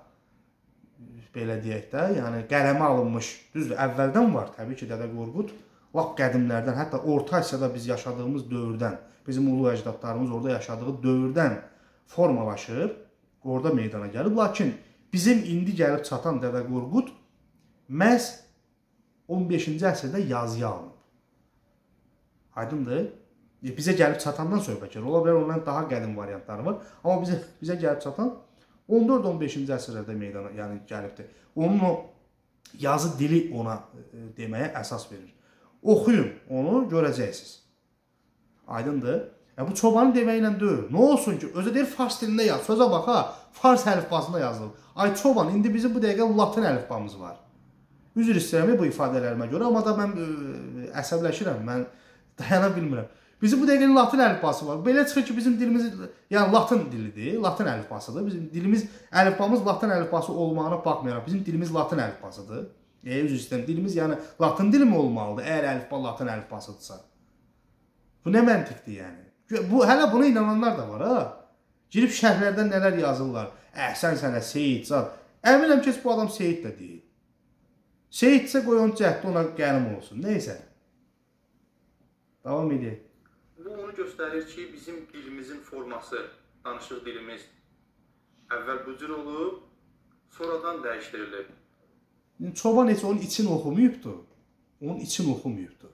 Speaker 1: belə deyək də, yəni qələmə alınmış, düzdür, əvvəldən var təbii ki, Dədə Qorqud lap qədimlərdən, hətta Orta Asiyada biz yaşadığımız dövrdən, bizim ulu əcdadlarımız orada yaşadığı dövrdən formalaşıb, orada meydana gəlib. Lakin bizim indi gəlib çatan Dədə Qorqud məhz 15-ci əsrdə yazıya alınıb. Aydındır? E, bizə gəlib çatandan söhbət gedir. Ola bilər onların daha qədim variantları var, amma bizə bizə gəlib çatan 14-15-ci əsrlərdə meydana, yəni gəlibdir. Onun o yazı dili ona e, deməyə əsas verir. Oxuyun, onu görəcəksiniz. Aydındır? Ya bu çobanın deməklə deyil. Nə olsun ki, özü deyir fars dilində yaz. Sözə bax ha, fars əlifbasında yazılıb. Ay çoban, indi bizim bu dəqiqə latın əlifbamız var. Üzr istəyirəm bu ifadələrimə görə, amma da mən ə, e, əsəbləşirəm. Mən dayana bilmirəm. Bizim bu dəqiqə latın əlifbası var. Belə çıxır ki, bizim dilimiz yəni latın dilidir, latın əlifbasıdır. Bizim dilimiz əlifbamız latın əlifbası olmağına baxmayaraq bizim dilimiz latın əlifbasıdır. E, üzr istəyirəm. Dilimiz yəni latın dili mi olmalıdır əgər əlifba latın əlifbasıdırsa? Bu nə məntiqdir yəni? Bu hələ buna inananlar da var ha. Girib şərhlərdən nələr yazırlar. Əhsən sənə Seyid zad. Əminəm ki, bu adam Seyid də deyil. Seyidsə qoy onun cəhdi ona qənim olsun. Nəysə. Davam edək.
Speaker 2: Bu onu göstərir ki, bizim dilimizin forması, danışıq dilimiz əvvəl bu cür olub, sonradan dəyişdirilib.
Speaker 1: Çoban heç onun için oxumayıbdı. Onun için oxumayıbdı.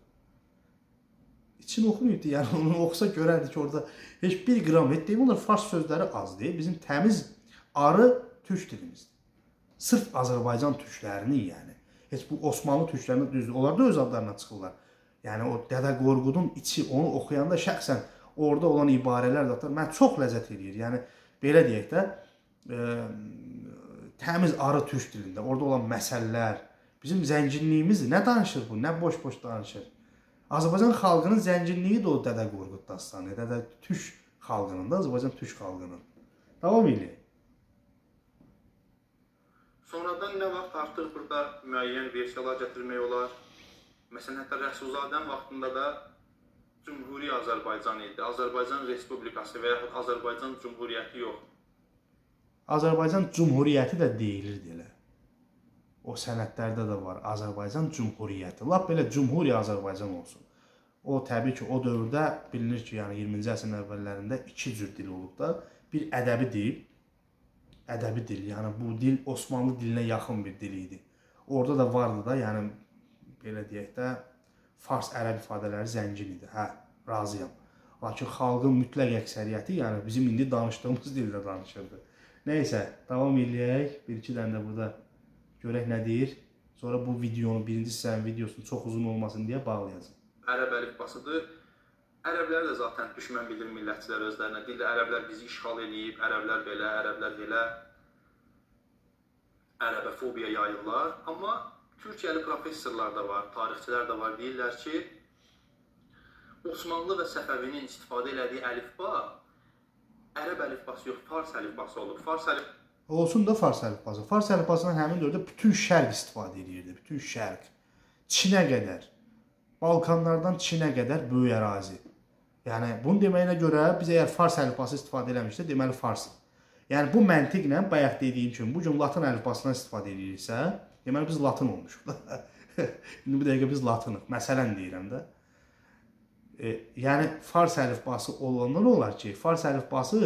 Speaker 1: İçin oxumayıbdı. Yəni onu oxusa görərdi ki, orada heç bir qram et deyim, onlar fars sözləri az deyil. Bizim təmiz arı türk dilimizdir. Sırf Azərbaycan türklərini, yəni. Heç bu Osmanlı türklərini düzdür. Onlar da öz adlarına çıxırlar. Yəni o Dədə Qorqudun içi onu oxuyanda şəxsən orada olan ibarələr də mən çox ləzzət eləyir. Yəni belə deyək də, e, təmiz arı türk dilində orada olan məsələlər, bizim zənginliyimiz nə danışır bu? Nə boş-boş danışır? Azərbaycan xalqının zənginliyi də o Dədə Qorqud dastanı, Dədə Türk xalqının da, Azərbaycan Türk xalqının. Davam eləyək.
Speaker 2: Sonradan nə vaxt artıq burada müəyyən versiyalar gətirmək olar? Məsələn, hətta Rəsulzadənin vaxtında da Cümhuri Azərbaycan idi. Azərbaycan Respublikası və yaxud Azərbaycan Cümhuriyyəti yox.
Speaker 1: Azərbaycan Cümhuriyyəti də deyilirdi elə. O sənədlərdə də var. Azərbaycan Cümhuriyyəti. Lap belə Cümhuriyə Azərbaycan olsun. O təbii ki, o dövrdə bilinir ki, yəni 20-ci əsrin əvvəllərində iki cür dil olub da. Bir ədəbi dil, ədəbi dil, yəni bu dil Osmanlı dilinə yaxın bir dil idi. Orada da vardı da, yəni belə deyək də, fars ərəb ifadələri zəngin idi. Hə, razıyam. Lakin xalqın mütləq əksəriyyəti, yəni bizim indi danışdığımız dildə danışırdı. Nəysə, davam eləyək. Bir-iki dənə də burada görək nə deyir. Sonra bu videonu, birinci hissənin videosunu çox uzun olmasın deyə bağlayacağam.
Speaker 2: Ərəb əlifbasıdır. Ərəblər də zaten düşmən bilir millətçilər özlərinə. Dildə ərəblər bizi işğal eləyib, ərəblər belə, ərəblər belə ərəbəfobiya yayırlar. Amma Türkiyəli professorlar da var, tarixçilər də var. Deyirlər ki, Osmanlı və Səfəvinin istifadə elədiyi əlifba ərəb əlifbası yox, fars əlifbası olub. Fars əlif
Speaker 1: Olsun da fars əlifbası. Fars əlifbasından həmin dövrdə bütün şərq istifadə edirdi, bütün şərq. Çinə qədər. Balkanlardan Çinə qədər böyük ərazi. Yəni bunu deməyinə görə biz əgər fars əlifbası istifadə eləmişsə, deməli farsdır. Yəni bu məntiqlə bayaq dediyim kimi bu gün latın əlifbasından istifadə ediriksə, Deməli biz latın olmuşuq da. İndi bu dəqiqə biz latınıq. Məsələn deyirəm də. E, yəni fars əlifbası olanda nə olar ki, fars əlifbası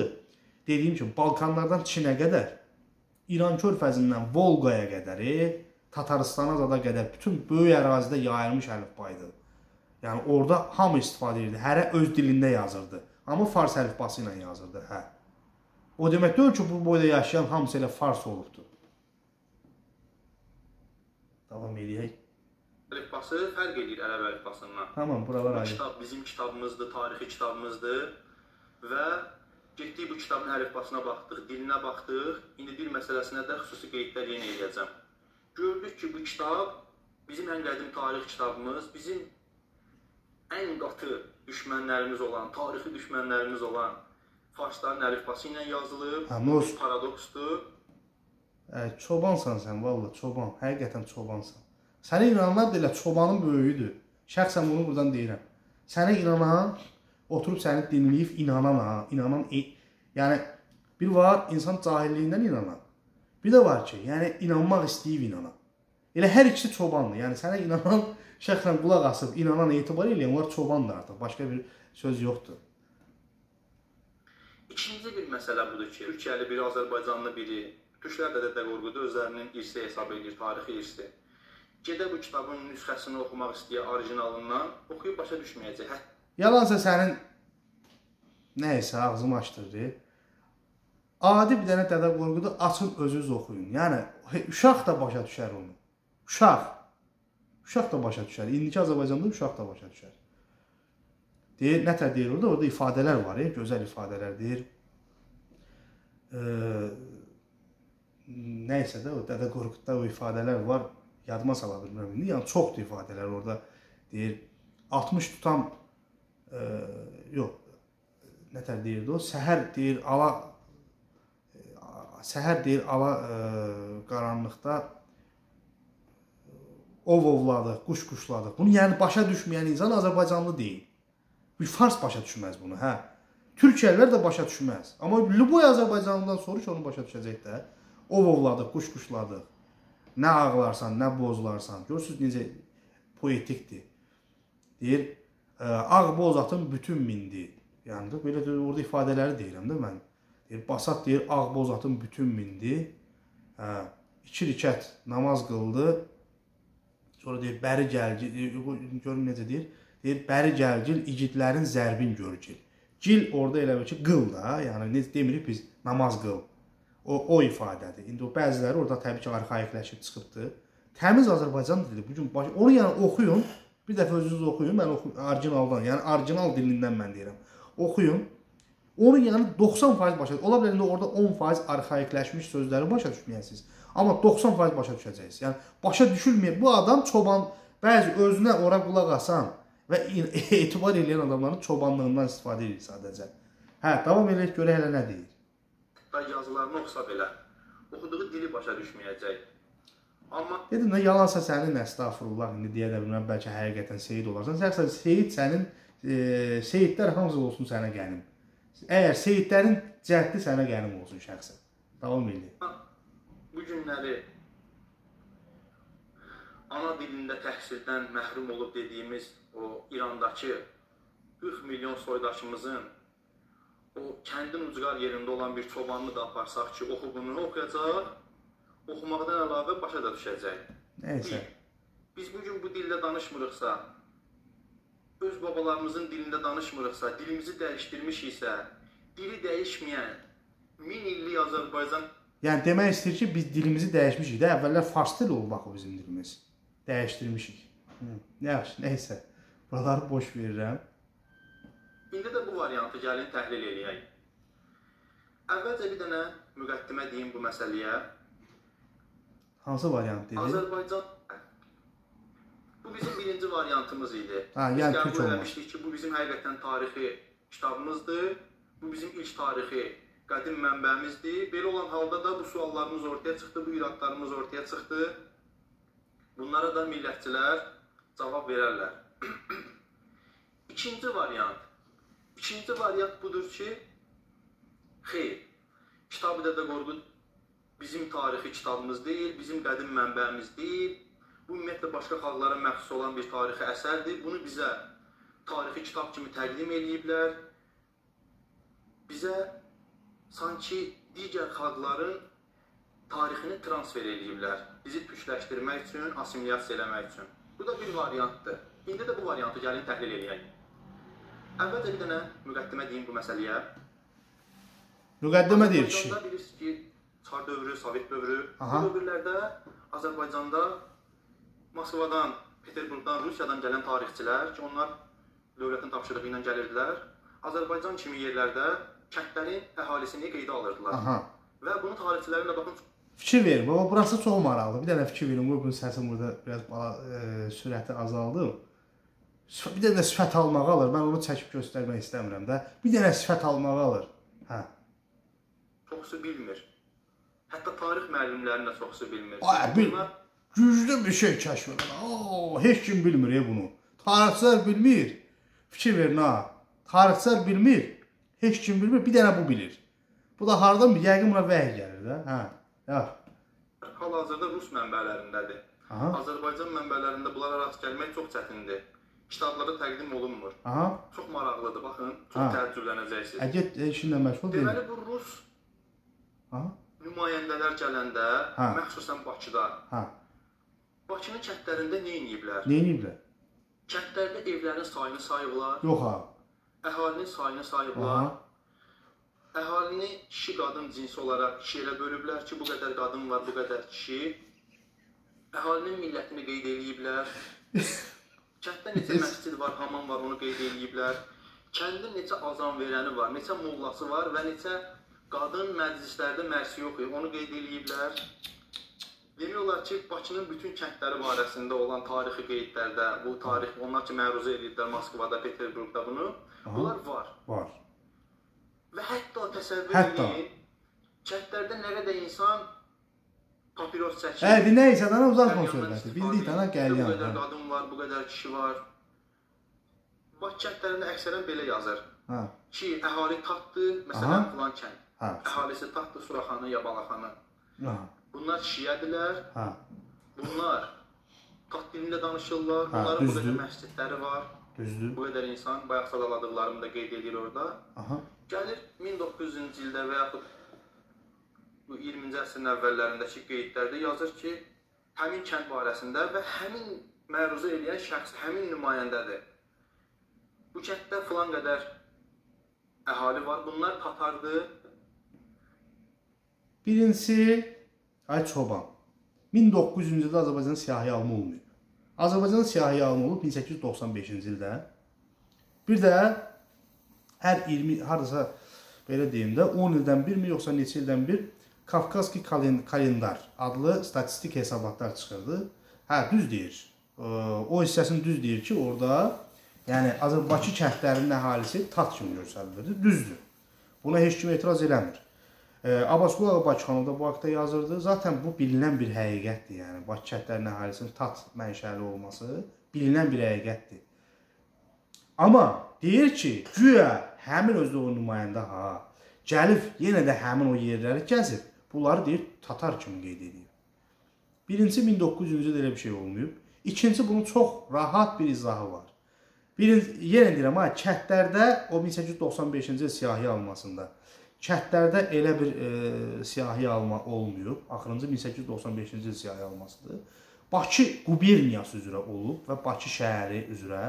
Speaker 1: dediyim kimi Balkanlardan Çinə qədər, İran körfəzindən Volqaya qədər, e, Tataristana da qədər bütün böyük ərazidə yayılmış əlifba idi. Yəni orada hamı istifadə edirdi. Hərə öz dilində yazırdı. Amma fars əlifbası ilə yazırdı, hə. O demək deyil ki, bu boyda yaşayan hamısı elə fars olubdu. Davam edək.
Speaker 2: Əlifbası fərq edir ərəb əlifbasından.
Speaker 1: Tamam, buralar
Speaker 2: Bu
Speaker 1: ayrı.
Speaker 2: kitab bizim kitabımızdır, tarixi kitabımızdır və getdik bu kitabın əlifbasına baxdıq, dilinə baxdıq. İndi dil məsələsinə də xüsusi qeydlər yenə edəcəm. Gördük ki, bu kitab bizim ən qədim tarix kitabımız, bizim ən qatı düşmənlərimiz olan, tarixi düşmənlərimiz olan farsların əlifbası ilə yazılıb.
Speaker 1: Hə,
Speaker 2: paradoksdur.
Speaker 1: Ə, çobansan sən, valla çoban. Həqiqətən çobansan. Sənə inananlar da elə çobanın böyüyüdür. Şəxsən bunu buradan deyirəm. Sənə inanan, oturub səni dinləyib inanan ha, inanan e yəni bir var insan cahilliyindən inanan. Bir də var ki, yəni inanmaq istəyib inanan. Elə hər ikisi çobandır. Yəni sənə inanan, şəxsən qulaq asıb inanan, etibar eləyən onlar çobandır artıq. Başqa bir söz yoxdur.
Speaker 2: İkinci bir məsələ budur ki, Türkiyəli biri, Azərbaycanlı biri, Türklər də Dədə Qorqudu özlərinin irsi hesab edir, tarixi irsi. Gedə bu kitabın nüsxəsini oxumaq istəyə orijinalından, oxuyub başa düşməyəcək. Hə,
Speaker 1: Yalansa sənin nəysə ağzımı açdırdı. Adi bir dənə Dədə Qorqudu açın özünüz oxuyun. Yəni uşaq da başa düşər onu. Uşaq. Uşaq da başa düşər. İndiki Azərbaycanda uşaq da başa düşər. Deyir, nətər deyir orada? Orada ifadələr var, e, gözəl ifadələr deyir. E, nəysə də o Dədə Qorqudda o ifadələr var. Yadıma sala bilmirəm indi. Yəni çoxdur ifadələr orada. Deyir 60 tutam e, yox nətər deyirdi o? Səhər deyir ala e, səhər deyir ala e, qaranlıqda ov ovladıq, quş quşladıq. Bunu yəni başa düşməyən insan Azərbaycanlı deyil. Bir fars başa düşməz bunu, hə. Türkiyəlilər də başa düşməz. Amma Luboy Azərbaycanlıdan soruş onu başa düşəcək də. Ov ovladıq, quş quşladıq. Nə ağlarsan, nə bozlarsan. Görürsüz necə poetikdir. Deyir, ağ boz atın bütün mindi. Yəni belə də orada ifadələri deyirəm də mən. Deyir, basat deyir, ağ boz atın bütün mindi. Hə, iki rükət namaz qıldı. Sonra deyir, bəri gəlgil, görün necə deyir? Deyir, bəri gəlgil, igidlərin zərbin görgil. Gil orada elə bil ki, qıl da, yəni necə demirik biz namaz qıl. O o ifadədir. İndi o bəziləri orada təbii ki, arxaikləşib çıxıbdı. Təmiz Azərbaycan dili bu gün baş... onu yəni oxuyun. Bir dəfə özünüz oxuyun. Mən oxu orijinaldan, yəni orijinal dilindən mən deyirəm. Oxuyun. Onu yəni 90% başa ola bilər indi orada 10% arxaikləşmiş sözləri başa düşməyəsiniz. Amma 90% başa düşəcəksiniz. Yəni başa düşülməyən bu adam çoban bəzi özünə ora qulaq asan və etibar edən adamların çobanlığından istifadə edir sadəcə. Hə, davam edək görə hələ nə deyir.
Speaker 2: Və yazılarını oxusa belə oxuduğu dili başa düşməyəcək. Amma
Speaker 1: Dedim də yalansa sənin əstəğfurullah indi deyə də bilməm bəlkə həqiqətən Seyid olarsan. Şəxsən Seyid sənin e, Seyidlər hamısı olsun sənə qənim. Əgər Seyidlərin cəhdi sənə qənim olsun şəxsən. Davam edin.
Speaker 2: bu günləri ana dilində təhsildən məhrum olub dediyimiz o İrandakı 40 milyon soydaşımızın o kəndin ucqar yerində olan bir çobanını da aparsaq ki, oxuduğunu oxuyacaq, oxumaqdan əlavə başa da düşəcək.
Speaker 1: Nəysə.
Speaker 2: Biz bu gün bu dildə danışmırıqsa, öz babalarımızın dilində danışmırıqsa, dilimizi dəyişdirmişiksə, dili dəyişməyən min illik Azərbaycan
Speaker 1: Yəni demək istəyir ki, biz dilimizi dəyişmişik də. Əvvəllər fars dili olub axı bizim dilimiz. Dəyişdirmişik. Yaxşı, nəysə. Buraları boş verirəm.
Speaker 2: İndi də bu variantı gəlin təhlil eləyək. Əvvəlcə bir dənə müqəddimə deyim bu məsələyə.
Speaker 1: Hansı variant dedi?
Speaker 2: Azərbaycan Bu bizim birinci variantımız idi. Biz
Speaker 1: yəni
Speaker 2: qəbul
Speaker 1: türk olmaq.
Speaker 2: eləmişdik ki, bu bizim həqiqətən tarixi kitabımızdır. Bu bizim ilk tarixi qədim mənbəmizdir. Belə olan halda da bu suallarımız ortaya çıxdı, bu iradlarımız ortaya çıxdı. Bunlara da millətçilər cavab verərlər. İkinci variant. İkinci variant budur ki, xeyr. Kitab-ı Dədə Qorqud bizim tarixi kitabımız deyil, bizim qədim mənbəmiz deyil. Bu ümumiyyətlə başqa xalqlara məxsus olan bir tarixi əsərdir. Bunu bizə tarixi kitab kimi təqdim eləyiblər. Bizə sanki digər xalqların tarixini transfer eləyiblər. Bizi türkləşdirmək üçün, assimilyasiya eləmək üçün. Bu da bir variantdır. İndi də bu variantı gəlin təhlil eləyək. Əvvəlcə bir dənə müqəddimə deyim bu məsələyə.
Speaker 1: Müqəddimə deyir kişi.
Speaker 2: Bilirsiniz ki, Çar dövrü, Sovet dövrü,
Speaker 1: Aha.
Speaker 2: bu dövrlərdə Azərbaycanda Moskvadan, Peterburqdan, Rusiyadan gələn tarixçilər ki, onlar dövlətin tapşırığı ilə gəlirdilər. Azərbaycan kimi yerlərdə kəndlərin əhalisini qeydə alırdılar.
Speaker 1: Aha.
Speaker 2: Və bunu tarixçilərin də baxın
Speaker 1: Fikir verin. Baba burası çox maraqlıdır. Bir dənə fikir verin. Bu səsim burada biraz bala, e, sürəti azaldı. Bir dənə sifət almağı alır. Mən onu çəkib göstərmək istəmirəm də. Bir dənə sifət almağı alır. Hə.
Speaker 2: çoxsu bilmir. Hətta tarix müəllimləri də çoxsu bilmir.
Speaker 1: Ay, bil-
Speaker 2: Bunlar
Speaker 1: Güclü bir şey kəşf edən. Oo, heç kim bilmir ya bunu. Tarixçilər bilmir. Fikir verin ha. Tarixçilər bilmir. Heç kim bilmir. Bir dənə bu bilir. Bu da hardan bir yəqin buna vəhy gəlir də. Hə. Yax.
Speaker 2: hal-hazırda rus mənbələrindədir.
Speaker 1: Aha.
Speaker 2: Azərbaycan mənbələrində bunlara rast gəlmək çox çətindir. Kitablarda təqdim olunmur.
Speaker 1: Aha.
Speaker 2: Çox maraqlıdır, baxın, çox
Speaker 1: Ha.
Speaker 2: təəccüblənəcəksiniz.
Speaker 1: Ə get işinlə məşğul deyil.
Speaker 2: Deməli bu rus
Speaker 1: Aha.
Speaker 2: nümayəndələr gələndə,
Speaker 1: Ha.
Speaker 2: məxsusən Bakıda,
Speaker 1: Ha.
Speaker 2: Bakının kəndlərində nə ediblər?
Speaker 1: Nə ediblər?
Speaker 2: Kəndlərdə evlərin sayını sayıblar,
Speaker 1: Yox ha.
Speaker 2: əhalinin sayını sayıblar.
Speaker 1: Aha.
Speaker 2: Əhalini kişi qadın cinsi olaraq ikiyə bölüblər ki, bu qədər qadın var, bu qədər kişi. Əhalinin millətini qeyd eləyiblər. Kənddə neçə məscid var, hamam var, onu qeyd eləyiblər. Kəndin neçə azan verəni var, neçə mollası var və neçə qadın məclislərdə mərsi yox, onu qeyd eləyiblər. Demək olar ki, Bakının bütün kəndləri barəsində olan tarixi qeydlərdə, bu tarix onlar ki, məruzə edirlər Moskvada, Peterburqda bunu.
Speaker 1: Aha.
Speaker 2: Bunlar var.
Speaker 1: Var.
Speaker 2: Və hətta təsəvvür
Speaker 1: Hətta.
Speaker 2: edin, kəndlərdə nə qədər insan papiros çəkir.
Speaker 1: Hə, bir nə isə dana uzatma söhbəti. Bildik dana
Speaker 2: edir. Bu qədər
Speaker 1: hə.
Speaker 2: qadın var, bu qədər kişi var. Bakı kəndlərində əksərən belə yazır
Speaker 1: Ha.
Speaker 2: ki, əhali tatdı, məsələn, filan kənd.
Speaker 1: Ha.
Speaker 2: Əhalisi tatdı Suraxanı, Yabalaxanı.
Speaker 1: Ha.
Speaker 2: Bunlar şiədirlər,
Speaker 1: Ha.
Speaker 2: bunlar tat dilində danışırlar,
Speaker 1: Ha,
Speaker 2: bunların bu qədər məscidləri var,
Speaker 1: Düzdür.
Speaker 2: bu qədər insan, bayaq sadaladıqlarımı da qeyd edir orada.
Speaker 1: Aha.
Speaker 2: Gəlir 1900-cü ildə və yaxud bu 20-ci əsrin əvvəllərindəki qeydlərdə yazır ki, həmin kənd barəsində və həmin məruzə edən şəxs həmin nümayəndədir. Bu kənddə filan qədər əhali var. Bunlar Tatardır.
Speaker 1: Birincisi Ay Çoban. 1900-cü ildə Azərbaycanın siyahıya alma olmayıb. Azərbaycanın siyahıya alma olub 1895-ci ildə. Bir də hər 20 hardasa belə deyim də 10 ildən birmi yoxsa neçə ildən bir Kafkaski kalen- kalendar adlı statistik hesabatlar çıxırdı. Hə, düz deyir. O hissəsini düz deyir ki, orada yəni Azərbaycan kəndlərinin əhalisi tat kimi göstərilirdi. Düzdür. Buna heç kim etiraz eləmir. Abbasqulu ağa Bakıxanov da bu haqda yazırdı. Zaten bu bilinən bir həqiqətdir. Yəni Bakı kəndlərinin əhalisinin tat mənşəli olması bilinən bir həqiqətdir. Amma deyir ki, güya həmin özdə o nümayəndə ha, gəlib yenə də həmin o yerləri gəzib. Bunları deyir Tatar kimi qeyd edir. Birincisi 1900-cü ildə elə bir şey olmayıb. İkinci bunun çox rahat bir izahı var. Birinci yenə deyirəm ha, kəndlərdə o 1895-ci il siyahı almasında Kəndlərdə elə bir e, siyahı alma olmayıb. Axırıncı 1895-ci il siyahı almasıdır. Bakı quberniyası üzrə olub və Bakı şəhəri üzrə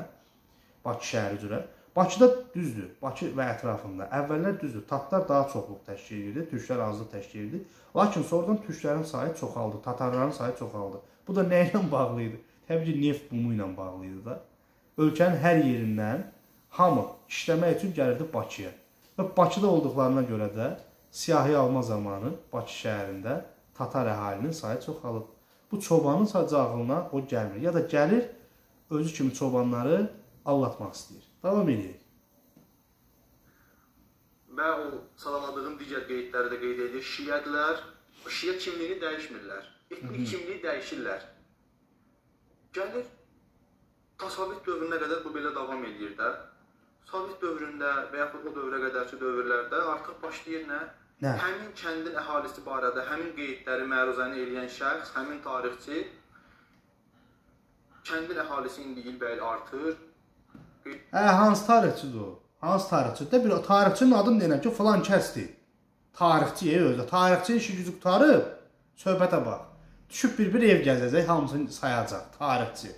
Speaker 1: Bakı şəhəri üzrə. Bakıda düzdür. Bakı və ətrafında əvvəllər düzdür. Tatlar daha çoxluq təşkil edirdi, türklər azlıq təşkil edirdi. Lakin sonradan türklərin sayı çoxaldı, tatarların sayı çoxaldı. Bu da nə ilə bağlı idi? Təbii ki, neft bumu ilə bağlı idi da. Ölkənin hər yerindən hamı işləmək üçün gəlirdi Bakıya. Və Bakıda olduqlarına görə də siyahı alma zamanı Bakı şəhərində tatar əhalinin sayı çoxalıb. Bu çobanın sadəcə ağlına o gəlmir. Ya da gəlir özü kimi çobanları allatmaq istəyir. Davam edək.
Speaker 2: Və o sadaladığım digər qeydləri də qeyd edir. Şiədirlər, o şiə kimliyini dəyişmirlər. Etnik kimliyi dəyişirlər. Gəlir Sovet dövrünə qədər bu belə davam edir də. Sovet dövründə və yaxud o dövrə qədərki dövrlərdə artıq başlayır nə?
Speaker 1: Nə?
Speaker 2: Həmin kəndin əhalisi barədə həmin qeydləri məruzəni eləyən şəxs, həmin tarixçi kəndin əhalisi indi ilbəil artır.
Speaker 1: Hə, hansı tarixçidir o? Hansı tarixçidir? Bir o tarixçinin adını deyən ki, falan kəsdir. Tarixçi özü. Tarixçi işi gücü qutarıb, söhbətə bax. Düşüb bir-bir ev gəzəcək, hamısını sayacaq. Tarixçi.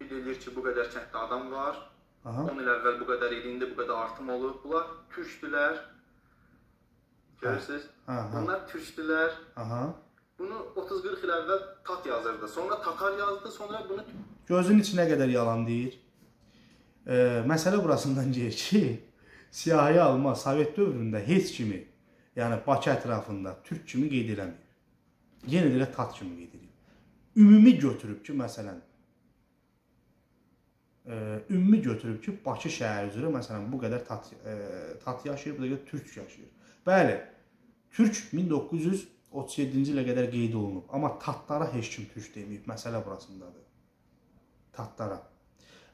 Speaker 2: Bilir ki, bu qədər kənddə adam var.
Speaker 1: Aha.
Speaker 2: 10 il əvvəl bu qədər idi, indi bu qədər artım olub. Bunlar türkdülər. Görürsüz?
Speaker 1: Hə.
Speaker 2: Bunlar türkdülər.
Speaker 1: Aha.
Speaker 2: Bunu 30-40 il əvvəl tat yazırdı. Sonra tatar yazdı, sonra bunu
Speaker 1: Gözünün içinə qədər yalan deyir. E, məsələ burasından gəlir ki, siyahıya alma Sovet dövründə heç kimi, yəni Bakı ətrafında türk kimi qeyd eləmir. Yenə də tat kimi qeyd edir. Ümumi götürüb ki, məsələn, e, ümumi götürüb ki, Bakı şəhəri üzrə məsələn bu qədər tat e, tat yaşayır, bu qədər türk yaşayır. Bəli, türk 1937-ci ilə qədər qeyd olunub, amma tatlara heç kim türk deməyib. Məsələ burasındadır. Tatlara.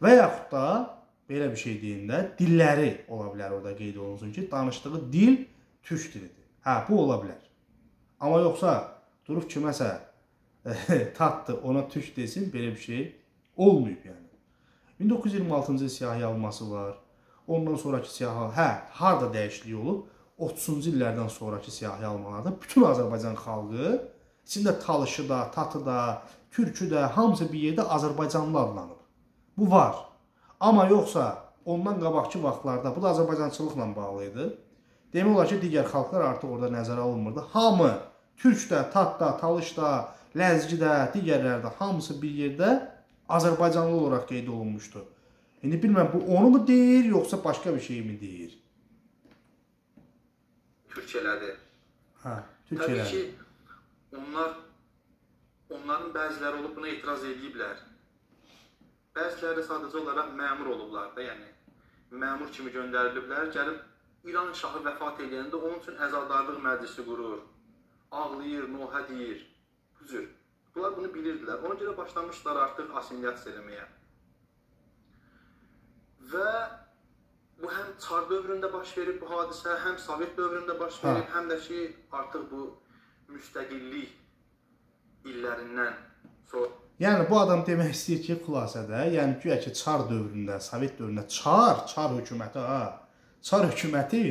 Speaker 1: Və yaxud da belə bir şey deyim də, dilləri ola bilər orada qeyd olunsun ki, danışdığı dil türk dilidir. Hə, bu ola bilər. Amma yoxsa durub kiməsə tatdı, ona türk desin, belə bir şey olmayıb yəni. 1926-cı il siyahı alması var. Ondan sonrakı siyahı, hə, harda dəyişiklik olub? 30-cu illərdən sonrakı siyahı almalarda bütün Azərbaycan xalqı, içində Talışı da, Tatı da, Türkü də, hamısı bir yerdə Azərbaycanlı adlanıb. Bu var. Amma yoxsa ondan qabaqki vaxtlarda bu da Azərbaycançılıqla bağlı idi. Demək olar ki, digər xalqlar artıq orada nəzərə alınmırdı. Hamı Türk də, Tat da, Talış da, Ləzgi də, digərləri də hamısı bir yerdə Azərbaycanlı olaraq qeyd olunmuşdu. İndi bilmirəm bu onu mu deyir, yoxsa başqa bir şey mi deyir?
Speaker 2: Türkiyələri.
Speaker 1: Hə,
Speaker 2: Təbii
Speaker 1: Türkiyələr.
Speaker 2: ki, onlar onların bəziləri olub buna etiraz ediblər. Bəziləri sadəcə olaraq məmur olublar da, yəni məmur kimi göndəriliblər, gəlib İran şahı vəfat edəndə onun üçün əzadarlıq məclisi qurur. Ağlayır, nohə deyir. Bu cür. Bunlar bunu bilirdilər. Ona görə başlamışlar artıq assimilyasiya eləməyə. Və bu həm çar dövründə baş verib bu hadisə, həm Sovet dövründə baş
Speaker 1: Ha.
Speaker 2: verib, həm də ki, artıq bu müstəqillik illərindən sonra
Speaker 1: Yəni bu adam demək istəyir ki, xülasədə, yəni güya ki, Çar dövründə, Sovet dövründə Çar, Çar hökuməti ha, Çar hökuməti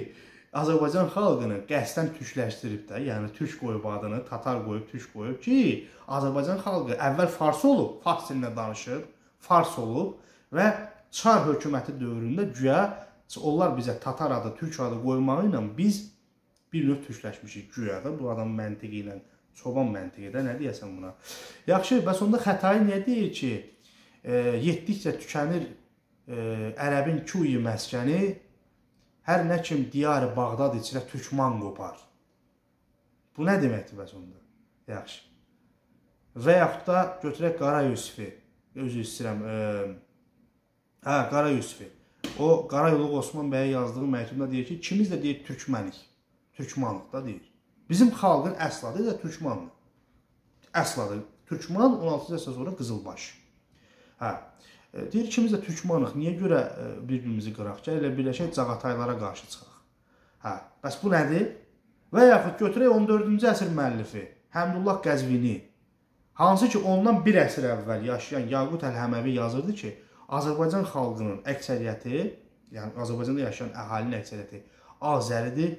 Speaker 1: Azərbaycan xalqını qəsdən türkləşdirib də, yəni türk qoyub adını, tatar qoyub, türk qoyub ki, Azərbaycan xalqı əvvəl fars olub, fars dilində danışır, fars olub və Çar hökuməti dövründə güya onlar bizə tatar adı, türk adı qoymağı ilə biz bir növ türkləşmişik güya da bu adam məntiqi ilə çoban məntiqi də nə deyəsən buna. Yaxşı, bəs onda Xətai niyə deyir ki, e, yetdikcə tükənir e, ərəbin kuyi məskəni, hər nə kim diyarı Bağdad içrə türkman qopar. Bu nə deməkdir bəs onda? Yaxşı. Və yaxud da götürək Qara Yusifi. Özü istəyirəm. E, hə, Qara Yusifi. O Qarayolu Osman bəyə yazdığı məktubda deyir ki, ikimiz də deyir türkmənik. Türkmanlıq da deyir. Bizim xalqın əsl adı da türkmandır. Əsl adı türkman 16-cı əsrdən sonra qızılbaş. Hə. e, Deyir ikimiz də türkmanıq. Niyə görə e, bir-birimizi qıraq? Gəl elə birləşək Cağataylara qarşı çıxaq. Hə. Bəs bu nədir? Və yaxud götürək 14-cü əsr müəllifi Həmdullah Qəzvini. Hansı ki ondan bir əsr əvvəl yaşayan Yaqut Əl-Həməvi yazırdı ki, Azərbaycan xalqının əksəriyyəti, yəni Azərbaycanda yaşayan əhalinin əksəriyyəti Azəridir,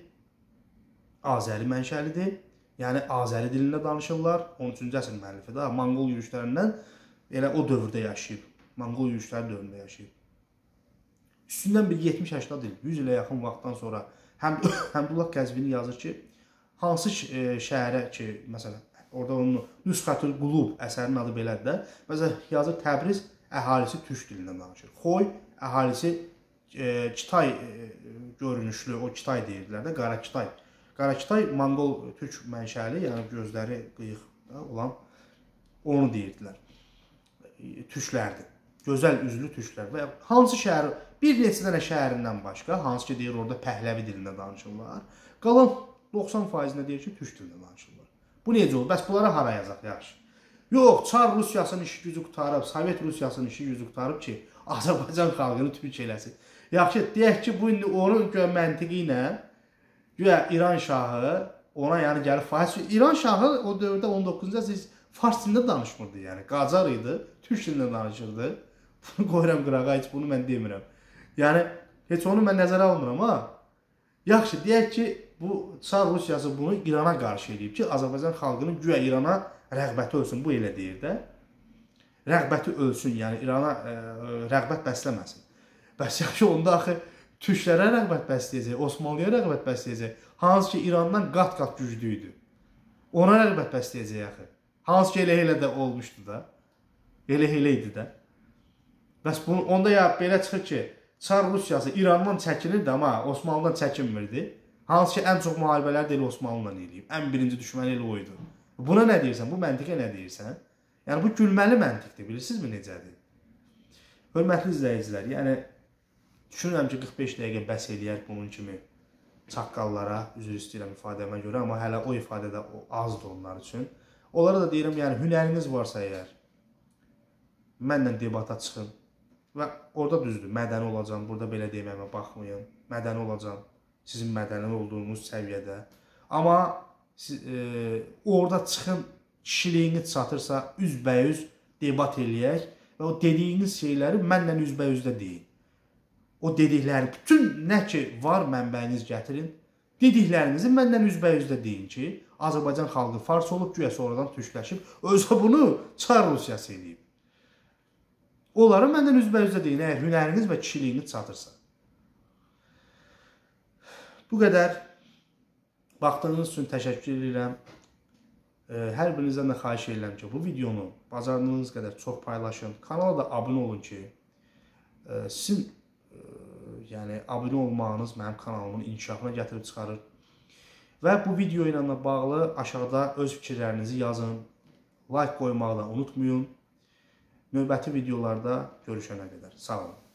Speaker 1: Azəri mənşəlidir. Yəni Azəri dilində danışırlar. 13-cü əsr müəllifidir. Ha, Monqol yürüşlərindən elə o dövrdə yaşayıb. Monqol yürüşləri dövründə yaşayıb. Üstündən bir 70-80 il, 100 ilə yaxın vaxtdan sonra həm Həmdullah Qəzvini yazır ki, hansı e, şəhərə ki, məsələn, orada onun Nüsxətül Qulub əsərinin adı belədir də. Məsələn, yazır Təbriz əhalisi türk dilində danışır. Xoy əhalisi e, Kitay e, görünüşlü, o Kitay deyirdilər də, qara Kitay. Qara Kitay Monqol türk mənşəli, yəni gözləri qıyıq da olan onu deyirdilər. E, Türklərdir. Gözəl üzlü türklər və hansı şəhər bir neçə dənə şəhərindən başqa, hansı ki deyir orada Pəhləvi dilində danışırlar. Qalan 90%-ində deyir ki, türk dilində danışırlar. Bu necə olur? Bəs bunlara hara yazaq yaxşı? Yox, Çar Rusiyasının işi gücü qutarıb, Sovet Rusiyasının işi gücü qutarıb ki, Azərbaycan xalqını türk eləsin. Yaxşı, deyək ki, bu indi onun məntiqi ilə güya İran şahı ona yəni gəlib fars İran şahı o dövrdə 19-cu əsr fars dilində danışmırdı, yəni Qacar idi, türk dilində danışırdı. Bunu qoyuram qırağa, heç bunu mən demirəm. Yəni heç onu mən nəzərə almıram ha. Yaxşı, deyək ki, bu Çar Rusiyası bunu İrana qarşı eləyib ki, Azərbaycan xalqının güya İrana rəğbəti ölsün. Bu elə deyir də. Rəğbəti ölsün, yəni İrana ə, rəğbət bəsləməsin. Bəs yaxşı onda axı türklərə rəğbət bəsləyəcək, Osmanlıya rəğbət bəsləyəcək. Hansı ki İrandan qat-qat güclü idi. Ona rəğbət bəsləyəcək axı. Hansı ki elə elə də olmuşdu da. Elə elə idi də. Bəs bunu onda ya belə çıxır ki, Çar Rusiyası İrandan çəkinirdi, amma Osmanlıdan çəkinmirdi. Hansı ki ən çox müharibələri də elə Osmanlıla eləyib. Ən birinci düşməni elə o idi. Buna nə deyirsən? Bu məntiqə nə deyirsən? Yəni bu gülməli məntiqdir, bilirsinizmi necədir? Hörmətli izləyicilər, yəni düşünürəm ki, 45 dəqiqə bəs eləyər bunun kimi çaqqallara, üzr istəyirəm ifadəmə görə, amma hələ o ifadə də azdır onlar üçün. Onlara da deyirəm, yəni hünəriniz varsa əgər mənlə debata çıxın və orada düzdür, mədəni olacam, burada belə deməyimə baxmayın. Mədəni olacam, sizin mədəni olduğunuz səviyyədə. Amma siz, e, orada çıxın, kişiliyiniz çatırsa üzbəyüz debat eləyək və o dediyiniz şeyləri mənlə üzbəyüzdə deyin. O dedikləri bütün nə ki var mənbəyiniz gətirin. Dediklərinizi mənlə üzbəyüzdə deyin ki, Azərbaycan xalqı fars olub güya sonradan türkləşib, özü bunu Çar Rusiyası eləyib. Onları məndən üzbəyüzdə deyin, əgər hünəriniz və kişiliyiniz çatırsa. Bu qədər. Baxdığınız üçün təşəkkür edirəm. Hər birinizdən də xahiş edirəm ki, bu videonu bacardığınız qədər çox paylaşın. Kanala da abunə olun ki, e, sizin yəni abunə olmağınız mənim kanalımın inkişafına gətirib çıxarır. Və bu video ilə də bağlı aşağıda öz fikirlərinizi yazın. Like qoymağı da unutmayın. Növbəti videolarda görüşənə qədər. Sağ olun.